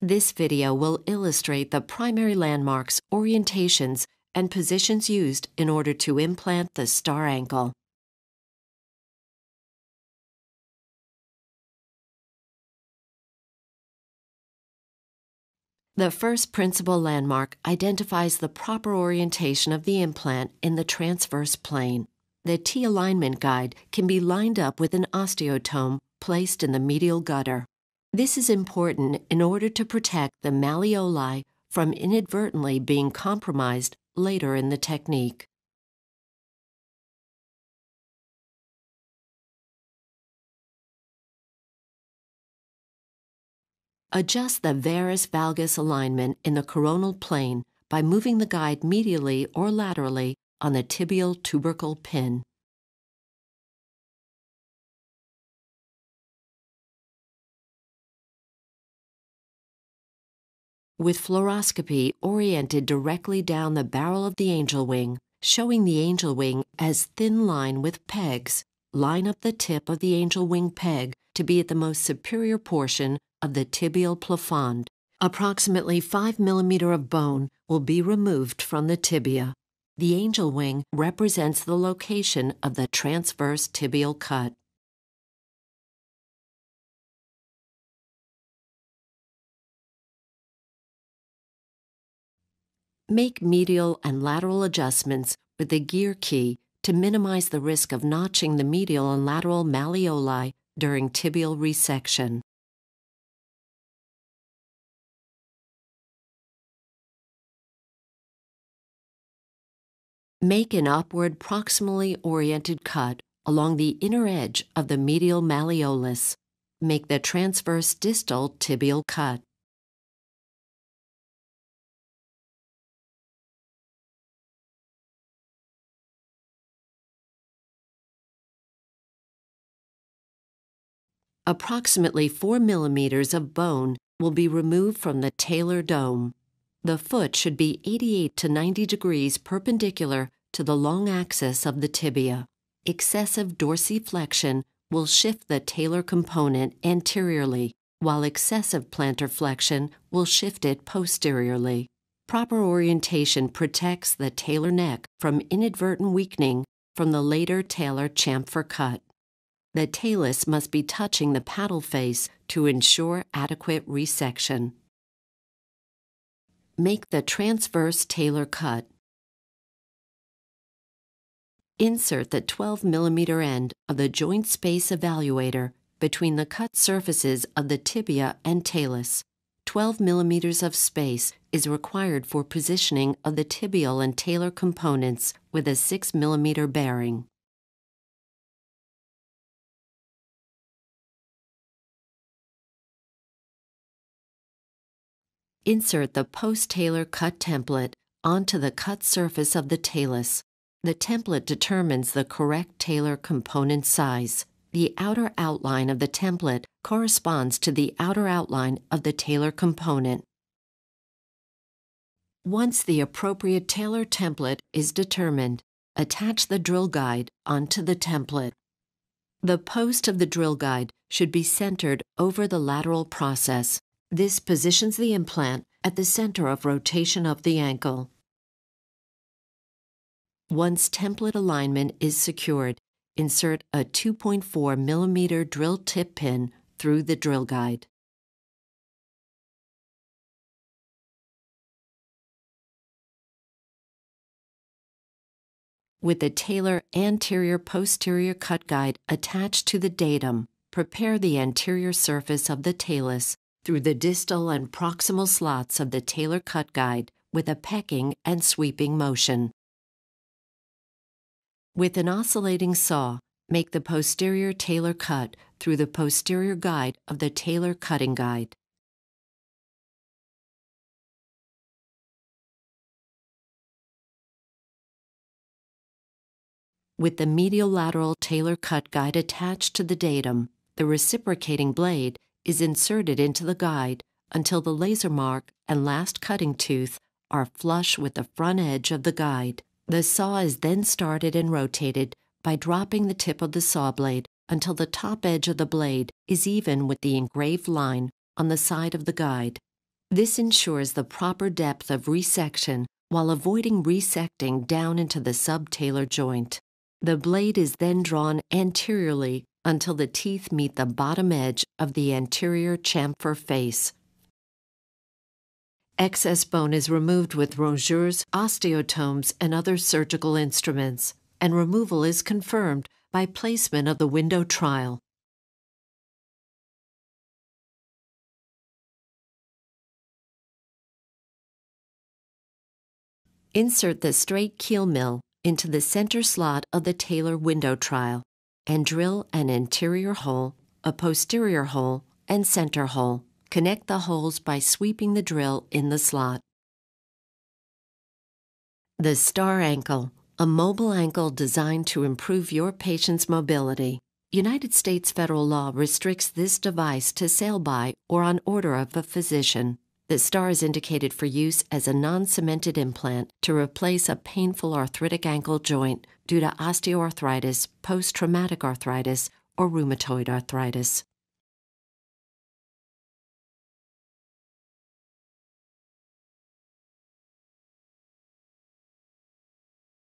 This video will illustrate the primary landmarks, orientations, and positions used in order to implant the STAR ankle. The first principal landmark identifies the proper orientation of the implant in the transverse plane. The T alignment guide can be lined up with an osteotome placed in the medial gutter. This is important in order to protect the malleoli from inadvertently being compromised later in the technique. Adjust the varus valgus alignment in the coronal plane by moving the guide medially or laterally on the tibial tubercle pin. With fluoroscopy oriented directly down the barrel of the angel wing, showing the angel wing as thin line with pegs, line up the tip of the angel wing peg to be at the most superior portion of the tibial plafond. Approximately 5 mm of bone will be removed from the tibia. The angel wing represents the location of the transverse tibial cut. Make medial and lateral adjustments with the gear key to minimize the risk of notching the medial and lateral malleoli during tibial resection. Make an upward proximally oriented cut along the inner edge of the medial malleolus. Make the transverse distal tibial cut. Approximately 4 millimeters of bone will be removed from the talar dome. The foot should be 88 to 90 degrees perpendicular to the long axis of the tibia. Excessive dorsiflexion will shift the talar component anteriorly, while excessive plantar flexion will shift it posteriorly. Proper orientation protects the talar neck from inadvertent weakening from the later talar chamfer cut. The talus must be touching the paddle face to ensure adequate resection. Make the transverse talar cut. Insert the 12 mm end of the joint space evaluator between the cut surfaces of the tibia and talus. 12 mm of space is required for positioning of the tibial and talar components with a 6 mm bearing. Insert the post-talar cut template onto the cut surface of the talus. The template determines the correct talar component size. The outer outline of the template corresponds to the outer outline of the talar component. Once the appropriate talar template is determined, attach the drill guide onto the template. The post of the drill guide should be centered over the lateral process. This positions the implant at the center of rotation of the ankle. Once template alignment is secured, insert a 2.4 millimeter drill tip pin through the drill guide. With the talar anterior-posterior cut guide attached to the datum, prepare the anterior surface of the talus through the distal and proximal slots of the talar cut guide with a pecking and sweeping motion. With an oscillating saw, make the posterior talar cut through the posterior guide of the talar cutting guide. With the medial lateral talar cut guide attached to the datum, the reciprocating blade is inserted into the guide until the laser mark and last cutting tooth are flush with the front edge of the guide. The saw is then started and rotated by dropping the tip of the saw blade until the top edge of the blade is even with the engraved line on the side of the guide. This ensures the proper depth of resection while avoiding resecting down into the subtalar joint. The blade is then drawn anteriorly until the teeth meet the bottom edge of the anterior chamfer face. Excess bone is removed with rongeurs, osteotomes, and other surgical instruments, and removal is confirmed by placement of the window trial. Insert the straight keel mill into the center slot of the talar window trial and drill an anterior hole, a posterior hole, and center hole. Connect the holes by sweeping the drill in the slot. The STAR ankle, a mobile ankle designed to improve your patient's mobility. United States federal law restricts this device to sale by or on order of a physician. The STAR is indicated for use as a non cemented implant to replace a painful arthritic ankle joint due to osteoarthritis, post traumatic arthritis, or rheumatoid arthritis.